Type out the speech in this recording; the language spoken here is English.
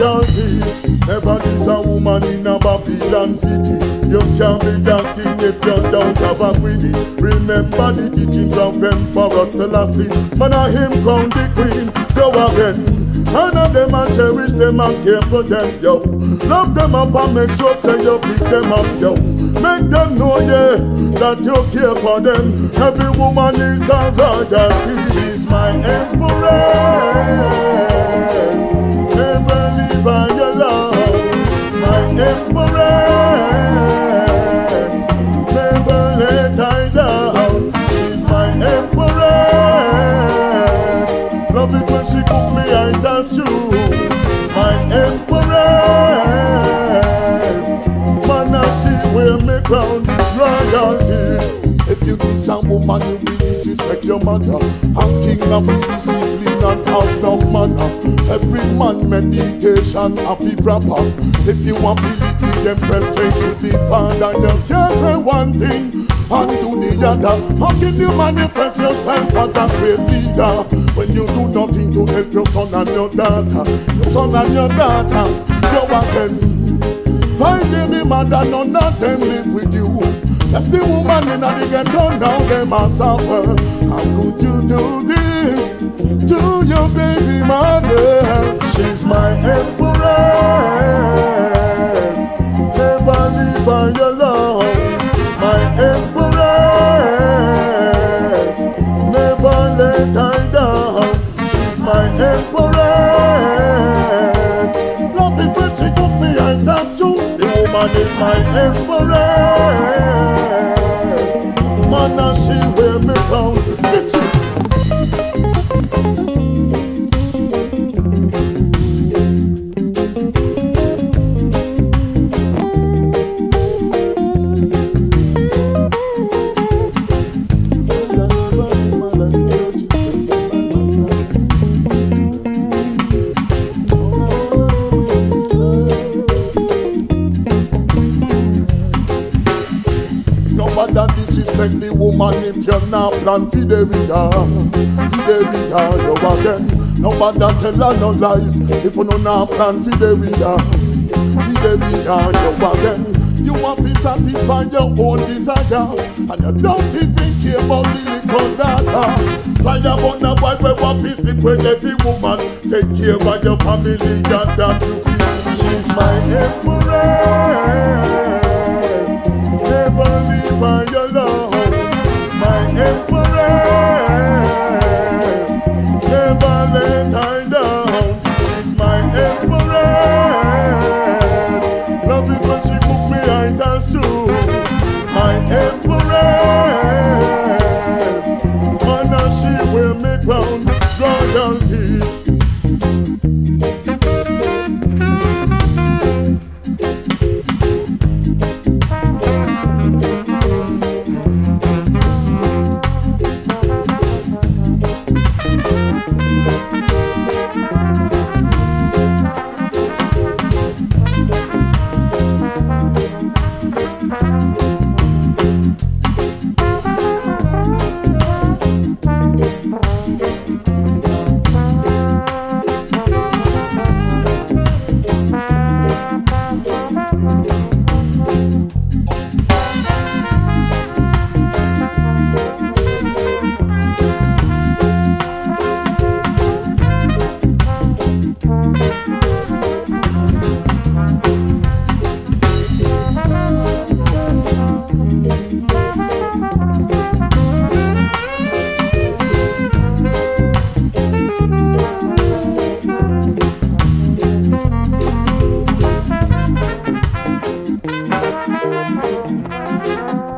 royalty. Is a woman in a Babylon city. You can't be a king if you don't have a queenie. Remember the teachings of Emperor Selassie. Man, I him crown the queen. Go again. None of them and cherish them and care for them, yo. Love them up and make sure say you pick them up, yo. Make them know, yeah, that you care for them. Every woman is a royalty. She's my empress. Royalty. If you be some woman, you be disrespect your mother. I'm king of discipline and out of manner. Every man meditation of the proper. If you want to with them, press straight to the father. You can't say one thing and do the other. How can you manifest yourself as a great leader when you do nothing to help your son and your daughter? Your son and your daughter, you are them. Mother, none of them live with you. Left the woman in the ghetto, now them a suffer. How could you do this Woman is my empress. Nobody the woman if you're not plan for the reader. For the reader, you again. Nobody tell her no lies if you no not plan for the reader. For the reader, you again. You want to satisfy your own desire And you don't even care about the little data Fire on a boy where is the when every woman Take care of your family and that you feel She's my empress Never leave her adultery. Música